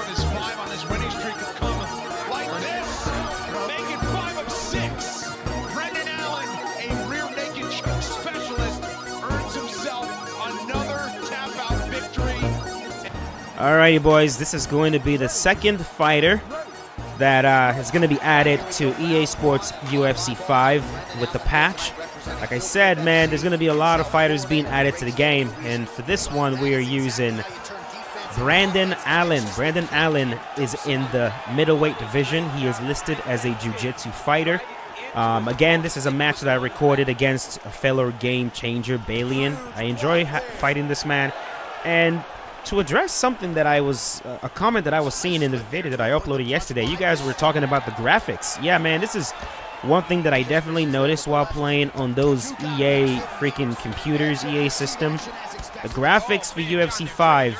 of his five on his winning streak have come like this. Making five of six. Brendan Allen, a rear naked choke specialist, earns himself another tap out victory. Alrighty, boys, this is going to be the second fighter that uh, is going to be added to EA Sports UFC 5 with the patch. Like I said, man, there's going to be a lot of fighters being added to the game, and for this one, we are using Brandon Allen. Brandon Allen is in the middleweight division. He is listed as a jiu-jitsu fighter. Um, again, this is a match that I recorded against a fellow game changer, Balian. I enjoy ha- fighting this man, and to address something that I was uh, a comment that I was seeing in the video that I uploaded yesterday. You guys were talking about the graphics. Yeah, man, this is one thing that I definitely noticed while playing on those EA freaking computers, EA system. The graphics for UFC 5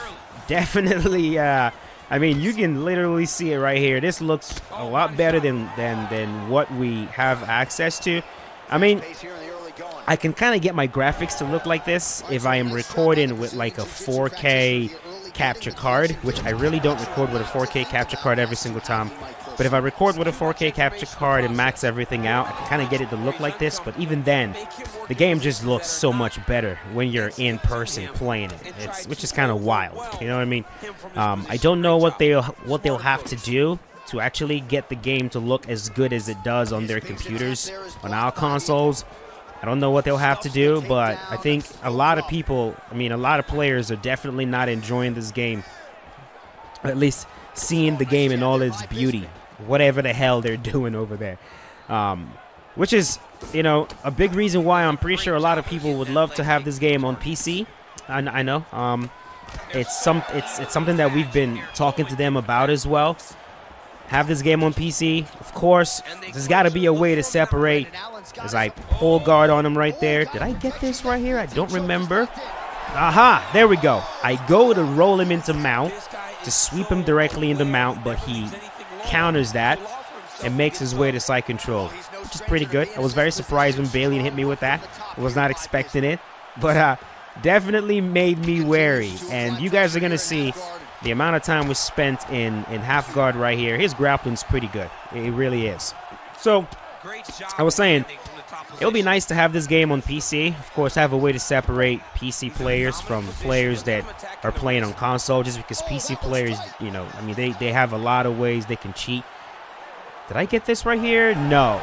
definitely uh I mean, you can literally see it right here. This looks a lot better than than than what we have access to. I mean, I can kind of get my graphics to look like this if I am recording with like a 4K capture card, which I really don't record with a 4K capture card every single time. But if I record with a 4K capture card and max everything out, I can kind of get it to look like this. But even then, the game just looks so much better when you're in person playing it. It's which is kind of wild. You know what I mean? Um, I don't know what they what they'll have to do to actually get the game to look as good as it does on their computers on our consoles. I don't know what they'll have to do, but I think a lot of people, I mean, a lot of players are definitely not enjoying this game. At least seeing the game in all its beauty, whatever the hell they're doing over there. Um, which is, you know, a big reason why I'm pretty sure a lot of people would love to have this game on PC. I, I know. Um, it's some, it's it's something that we've been talking to them about as well. Have this game on PC, of course. There's got to be a way to separate. As I pull guard on him right there. Did I get this right here? I don't remember. Aha! There we go. I go to roll him into mount to sweep him directly into mount, but he counters that and makes his way to side control, which is pretty good. I was very surprised when Bailey hit me with that. I was not expecting it, but uh, definitely made me wary. And you guys are gonna see the amount of time was spent in in half guard right here. His grappling's pretty good. It really is. So I was saying. It would be nice to have this game on PC. Of course, have a way to separate PC players from players that are playing on console. Just because PC players, you know, I mean, they, they have a lot of ways they can cheat. Did I get this right here? No.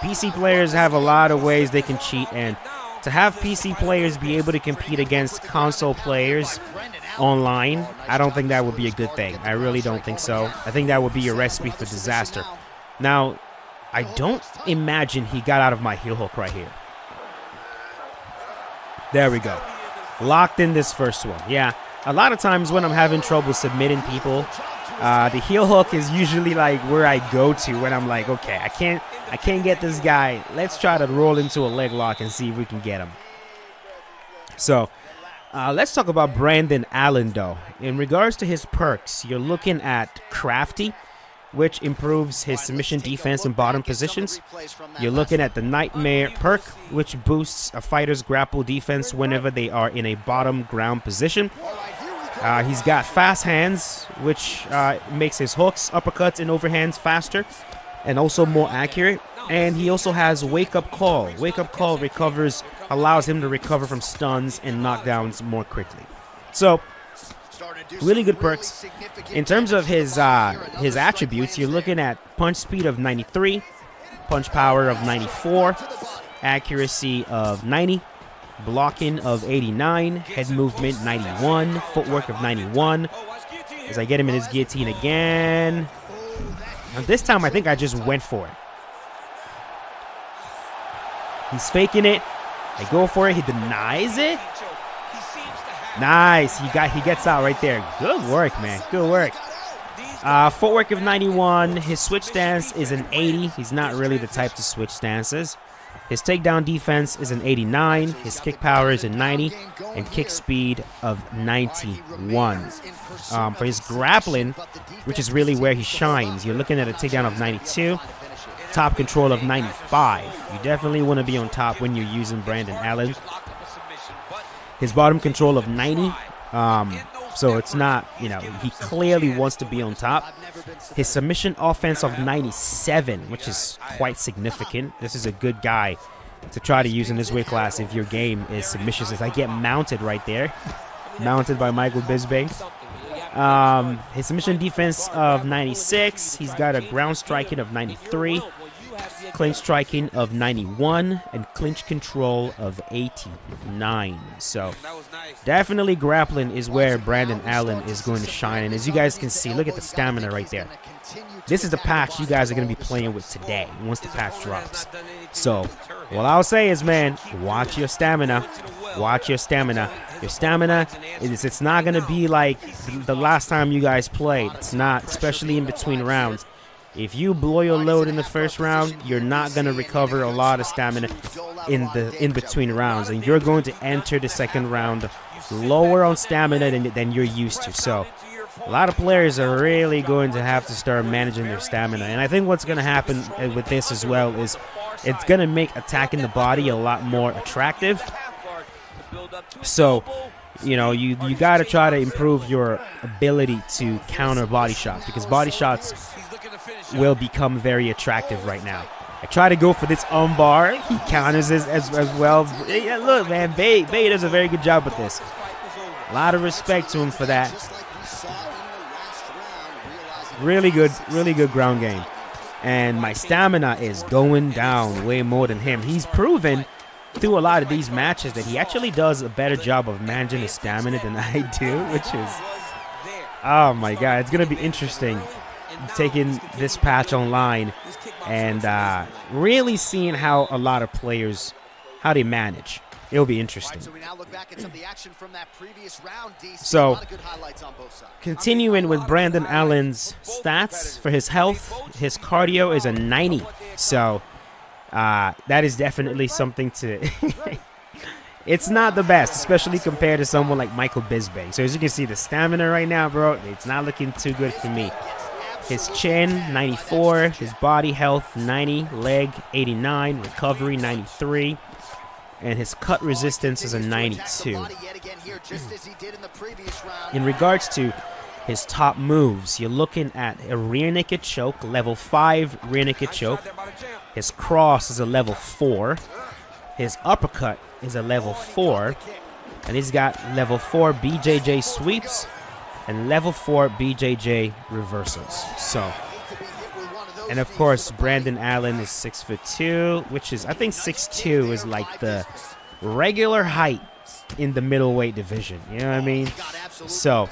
PC players have a lot of ways they can cheat, and to have PC players be able to compete against console players online, I don't think that would be a good thing. I really don't think so. I think that would be a recipe for disaster. Now, I don't imagine he got out of my heel hook right here. There we go. Locked in this first one. Yeah, a lot of times when I'm having trouble submitting people, uh, the heel hook is usually like where I go to when I'm like, okay, I can't, I can't get this guy. Let's try to roll into a leg lock and see if we can get him. So, uh, let's talk about Brandon Allen though. In regards to his perks, you're looking at Crafty which improves his submission defense in bottom positions. You're looking at the Nightmare perk, which boosts a fighter's grapple defense whenever they are in a bottom ground position. Uh, he's got fast hands, which uh, makes his hooks, uppercuts, and overhands faster and also more accurate. And he also has Wake Up Call. Wake Up Call recovers, allows him to recover from stuns and knockdowns more quickly. So, really good perks. In terms of his uh, his attributes, you're looking at punch speed of 93, punch power of 94, accuracy of 90, blocking of 89, head movement 91, footwork of 91. As I get him in his guillotine again. And this time I think I just went for it. He's faking it. I go for it. He denies it. Nice. He got he gets out right there. Good work, man. Good work. Uh, footwork of 91. His switch stance is an 80. He's not really the type to switch stances. His takedown defense is an 89. His kick power is a 90. And kick speed of 91. Um, for his grappling, which is really where he shines, you're looking at a takedown of 92. Top control of 95. You definitely want to be on top when you're using Brandon Allen. His bottom control of 90. Um, So it's not, you know, he clearly wants to be on top. His submission offense of 97, which is quite significant. This is a good guy to try to use in this weight class if your game is submissions. As I get mounted right there, mounted by Michael Bisping. Um, his submission defense of 96. He's got a ground striking of 93 clinch striking of 91, and clinch control of 89. So definitely grappling is where Brandon Allen is going to shine. And as you guys can see, look at the stamina right there. This is the patch you guys are going to be playing with today once the patch drops. So what I'll say is, man, watch your stamina. Watch your stamina. Your stamina is it's not going to be like the last time you guys played. It's not, especially in between rounds. If you blow your load in the first round, you're not going to recover a lot of stamina in the in between rounds, and you're going to enter the second round lower on stamina than, than you're used to. So a lot of players are really going to have to start managing their stamina. And I think what's going to happen uh, with this as well is it's going to make attacking the body a lot more attractive. So, you know, you, you got to try to improve your ability to counter body shots because body shots will become very attractive right now. I try to go for this armbar. He counters as, as, as well. Yeah, look, man, Bay, Bay does a very good job with this. A lot of respect to him for that. Really good, really good ground game. And my stamina is going down way more than him. He's proven through a lot of these matches that he actually does a better job of managing his stamina than I do, which is, oh my god, it's going to be interesting taking this patch online and uh, really seeing how a lot of players how they manage. It'll be interesting. So, continuing with Brandon Allen's stats for his health, his cardio is a 90. So, uh, that is definitely something to. it's not the best, especially compared to someone like Michael Bisping. So, as you can see, the stamina right now, bro, it's not looking too good for me. His chin, 94. His body health, 90. Leg, 89. Recovery, 93. And his cut resistance is a 92. In regards to his top moves, you're looking at a rear naked choke, level 5 rear naked choke. His cross is a level 4. His uppercut is a level 4. And he's got level 4 BJJ sweeps and level 4 BJJ reversals. So, and of course, Brandon Allen is 6 foot 2, which is, I think 6'2 is like the regular height in the middleweight division. You know what I mean? So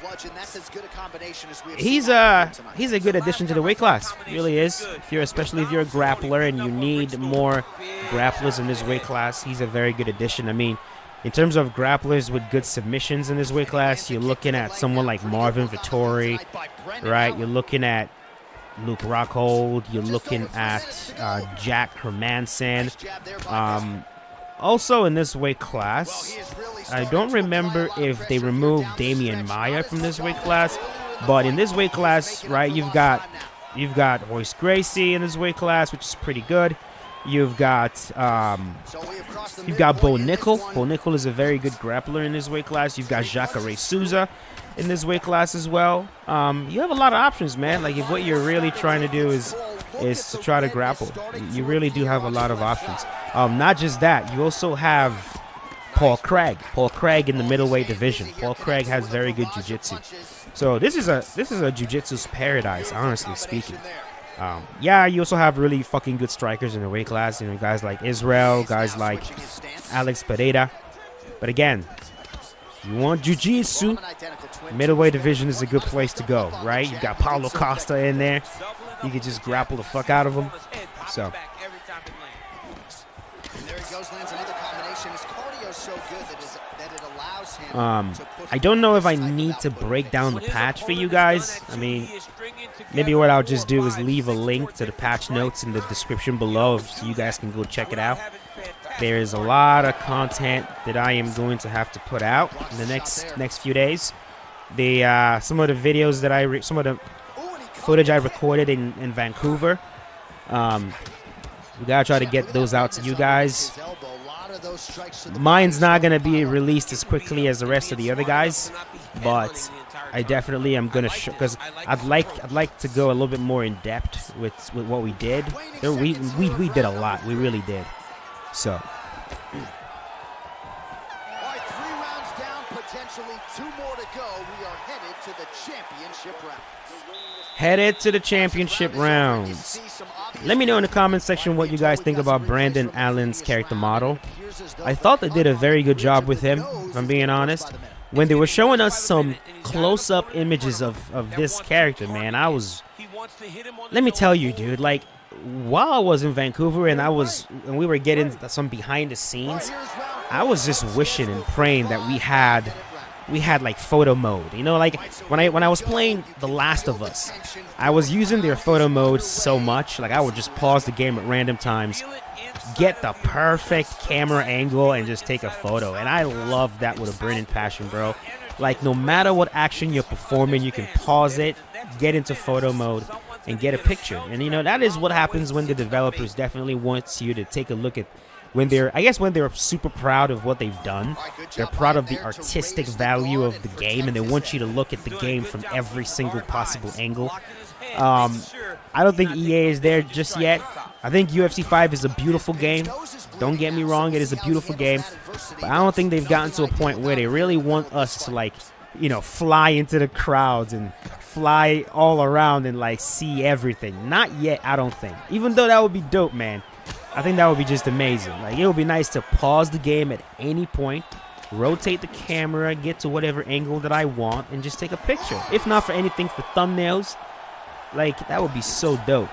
he's a he's a good addition to the weight class. Really is. If you're especially if you're a grappler and you need more grapplers in this weight class, he's a very good addition. I mean, in terms of grapplers with good submissions in this weight class, you're looking at someone like Marvin Vettori, right? You're looking at Luke Rockhold. You're looking at uh, Jack Hermansson. Um, also in this weight class, I don't remember if they removed Demian Maya from this weight class, but in this weight class, right, you've got you've got Royce Gracie in this weight class, which is pretty good. You've got um, you've got Bo Nickal. Bo Nickal is a very good grappler in this weight class. You've got Jacare Souza in this weight class as well. Um, you have a lot of options, man. Like if what you're really trying to do is is to try to grapple, you really do have a lot of options. Um, not just that, you also have Paul Craig. Paul Craig in the middleweight division. Paul Craig has very good jiu-jitsu. So this is a this is a jiu-jitsu's paradise, honestly speaking. Um, yeah, you also have really fucking good strikers in the weight class. You know, guys like Israel, guys like Alex Pereira. But again, you want jiu-jitsu, middleweight division is a good place to go, right? You got Paulo Costa in there. You can just grapple the fuck out of him. So. Um, I don't know if I need to break down the patch for you guys. I mean, maybe what I'll just do is leave a link to the patch notes in the description below so you guys can go check it out. There is a lot of content that I am going to have to put out in the next next few days. The uh, some of the videos that I some of the footage I recorded in in Vancouver. Um, we gotta try to get those out to you guys. Mine's not gonna be released as quickly as the rest of the other guys, but I definitely am gonna show because I'd like I'd like to go a little bit more in depth with with what we did. There, we we we did a lot. We really did. So. All right, three rounds down, potentially two more to go. We are headed to the championship round. Headed to the championship rounds. Let me know in the comment section what you guys think about Brandon Allen's character model. I thought they did a very good job with him, if I'm being honest. When they were showing us some close-up images of, of this character, man, I was... Let me tell you, dude, like, while I was in Vancouver and I was and we were getting some behind the scenes, I was just wishing and praying that we had we had like photo mode. You know, like when I when I was playing The Last of Us, I was using their photo mode so much. Like I would just pause the game at random times, get the perfect camera angle, and just take a photo. And I love that with a burning passion, bro. Like no matter what action you're performing, you can pause it, get into photo mode, and get a picture. And you know that is what happens when the developers definitely wants you to take a look at when they're I guess when they're super proud of what they've done, they're proud of the artistic value of the game, and they want you to look at the game from every single possible angle. Um, I don't think EA is there just yet. I think UFC 5 is a beautiful game. Don't get me wrong, it is a beautiful game, but I don't think they've gotten to a point where they really want us to like, you know, fly into the crowds and fly all around and like see everything. Not yet, I don't think. Even though that would be dope, man. I think that would be just amazing. Like it would be nice to pause the game at any point, rotate the camera, get to whatever angle that I want, and just take a picture. If not for anything, for thumbnails, like that would be so dope.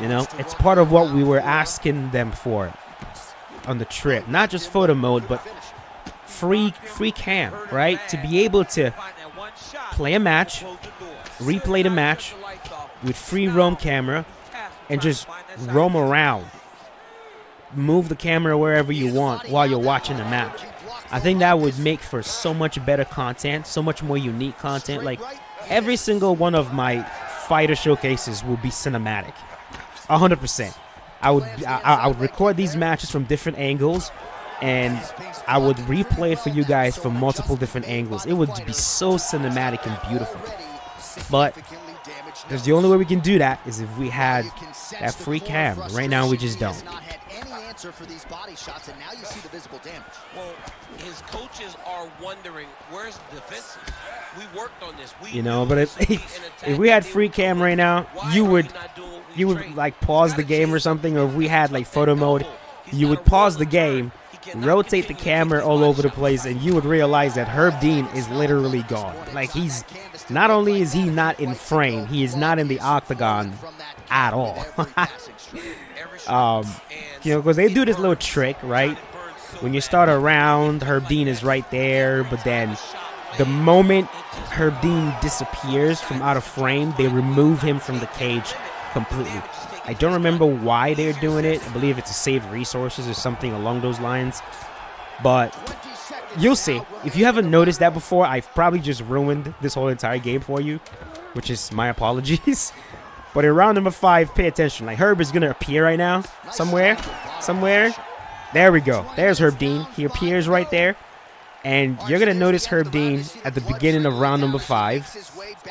You know, it's part of what we were asking them for on the trip. Not just photo mode, but free free cam, right? To be able to play a match, replay the match with free roam camera, and just roam around. Move the camera wherever you want while you're watching the match. I think that would make for so much better content, so much more unique content. Like every single one of my fighter showcases will be cinematic. 100%. I would I, I would record these matches from different angles and I would replay it for you guys from multiple different angles. It would be so cinematic and beautiful. But because the only way we can do that is if we had that free cam. Right now, we just don't. For these body shots, and now you see the visible damage. Well, his coaches are wondering where's the defense. We worked on this. We you know, but if if we had free cam right now, you would you would like pause the game or something, or if we had like photo mode, you would pause the game, rotate the camera all over the place, and you would realize that Herb Dean is literally gone. Like he's not only is he not in frame, he is not in the octagon at all. um, you know, because they do this little trick, right? When you start a round, Herb Dean is right there, but then the moment Herb Dean disappears from out of frame, they remove him from the cage completely. I don't remember why they're doing it. I believe it's to save resources or something along those lines. But you'll see. If you haven't noticed that before, I've probably just ruined this whole entire game for you, which is my apologies. but in round number five, pay attention. Like Herb is gonna appear right now, somewhere, somewhere. There we go. There's Herb Dean. He appears right there. And you're going to notice Herb Dean at the beginning of round number five.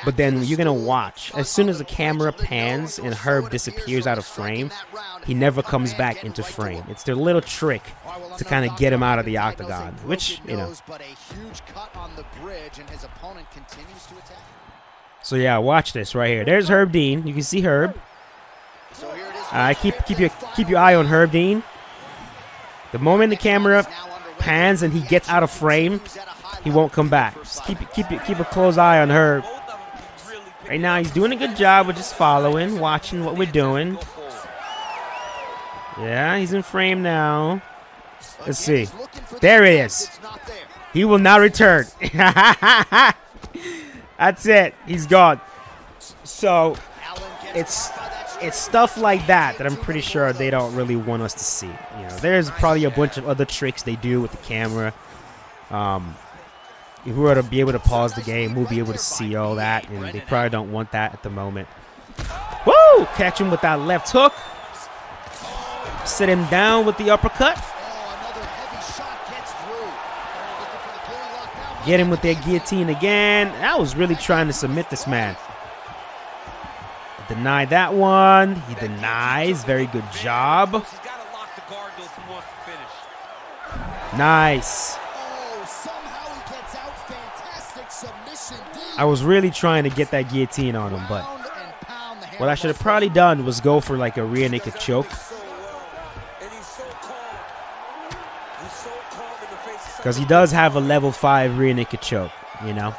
But then you're going to watch. As soon as the camera pans and Herb disappears out of frame, he never comes back into frame. It's their little trick to kind of get him out of the octagon, which, you know. So yeah, watch this right here. There's Herb Dean. You can see Herb. Uh, keep keep your keep your eye on Herb Dean. The moment the camera pans and he gets out of frame, he won't come back. Just keep keep keep a close eye on Herb. Right now, he's doing a good job of just following, watching what we're doing. Yeah, he's in frame now. Let's see. There it is. He will not return. That's it. He's gone. So it's it's stuff like that that I'm pretty sure they don't really want us to see. You know, there's probably a bunch of other tricks they do with the camera. Um, if we were to be able to pause the game, we'll be able to see all that, and they probably don't want that at the moment. Woo! Catch him with that left hook. sit him down with the uppercut. Oh, another heavy shot gets through. Looking for the killing lock now. Get him with that guillotine again. I was really trying to submit this man. Deny that one. He denies. Very good job. Nice. I was really trying to get that guillotine on him, but what I should have probably done was go for like a rear naked choke. So well, and he's so calm. He's so calm in the face of Because he does have a level 5 rear naked choke, you know?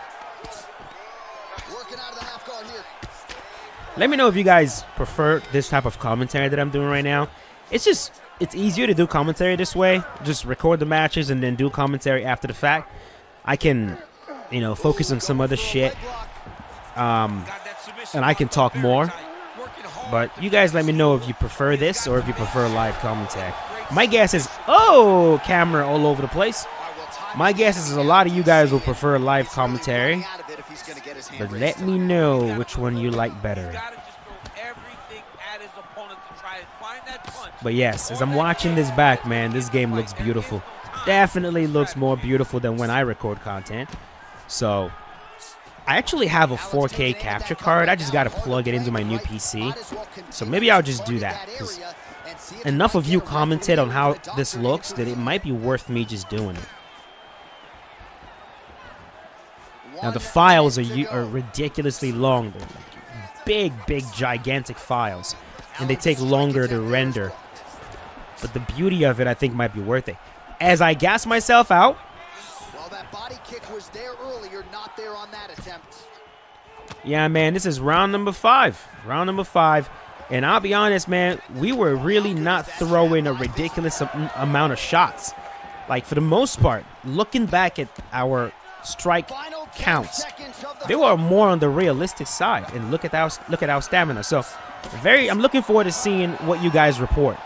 Let me know if you guys prefer this type of commentary that I'm doing right now. It's just, it's easier to do commentary this way. Just record the matches and then do commentary after the fact. I can, you know, focus on some other shit. Um, and I can talk more. But you guys let me know if you prefer this or if you prefer live commentary. My guess is, oh, camera all over the place. My guess is a lot of you guys will prefer live commentary. But let me know which one you like better. But yes, as I'm watching this back, man, this game looks beautiful. Definitely looks more beautiful than when I record content. So, I actually have a 4K capture card. I just got to plug it into my new PC. So maybe I'll just do that. enough of you commented on how this looks that it might be worth me just doing it. Now the files are, are ridiculously long. They're like big, big, gigantic files, and they take longer to render. But the beauty of it, I think, might be worth it. As I gas myself out, While that body kick was there earlier, not there on that attempt. yeah, man, this is round number five. Round number five. And I'll be honest, man, we were really not throwing a ridiculous amount of shots. Like, for the most part, looking back at our strike Final 10 counts, they were more on the realistic side. And look at our look at our stamina. So, very, I'm looking forward to seeing what you guys report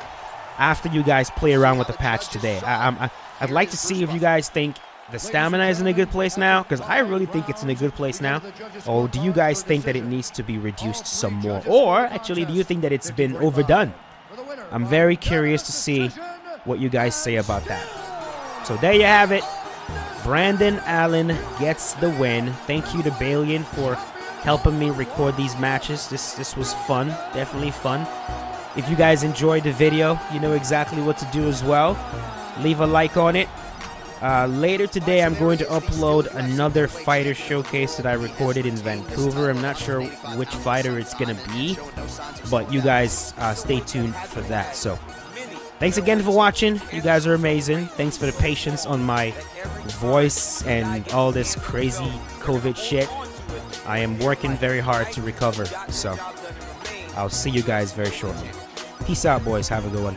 after you guys play around with the patch today. I, I, I'd like to see if you guys think the stamina is in a good place now, because I really think it's in a good place now. Or do you guys think that it needs to be reduced some more? Or actually, do you think that it's been overdone? I'm very curious to see what you guys say about that. So there you have it. Brandon Allen gets the win. Thank you to Balian for helping me record these matches. This this was fun, definitely fun. If you guys enjoyed the video, you know exactly what to do as well. Leave a like on it. Uh, later today, I'm going to upload another fighter showcase that I recorded in Vancouver. I'm not sure which fighter it's gonna be, but you guys uh, stay tuned for that. So, thanks again for watching. You guys are amazing. Thanks for the patience on my voice and all this crazy COVID shit. I am working very hard to recover. So, I'll see you guys very shortly. Peace out, boys. Have a good one.